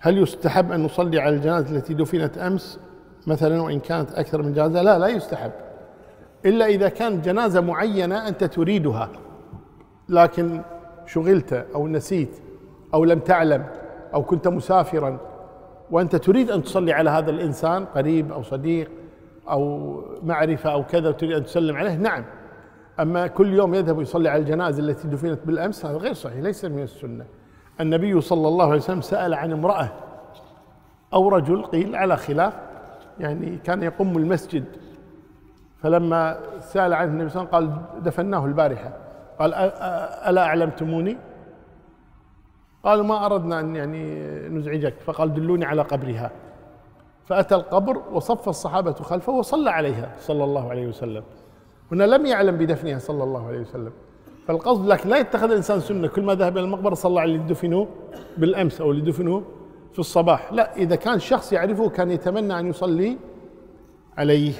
هل يستحب أن نصلي على الجنازة التي دفنت أمس مثلا وإن كانت أكثر من جنازة؟ لا لا يستحب. إلا إذا كانت جنازة معينة أنت تريدها لكن شغلت أو نسيت أو لم تعلم أو كنت مسافرا وأنت تريد أن تصلي على هذا الإنسان قريب أو صديق أو معرفة أو كذا وتريد أن تسلم عليه نعم. أما كل يوم يذهب يصلي على الجنازة التي دفنت بالأمس هذا غير صحيح ليس من السنة. النبي صلى الله عليه وسلم سأل عن امرأة أو رجل قيل على خلاف يعني كان يقم المسجد فلما سأل عنه النبي صلى الله عليه وسلم قال دفناه البارحة قال ألا أعلمتموني؟ قالوا ما أردنا أن يعني نزعجك فقال دلوني على قبرها. فأتى القبر وصف الصحابة خلفه وصلى عليها صلى الله عليه وسلم. هنا لم يعلم بدفنها صلى الله عليه وسلم. فالقصد لكن لا يتخذ الإنسان سنة. كل ما ذهب إلى المقبرة صلى على اللي دفنوا بالأمس أو اللي دفنوا في الصباح. لا إذا كان شخص يعرفه كان يتمنى أن يصلي عليه.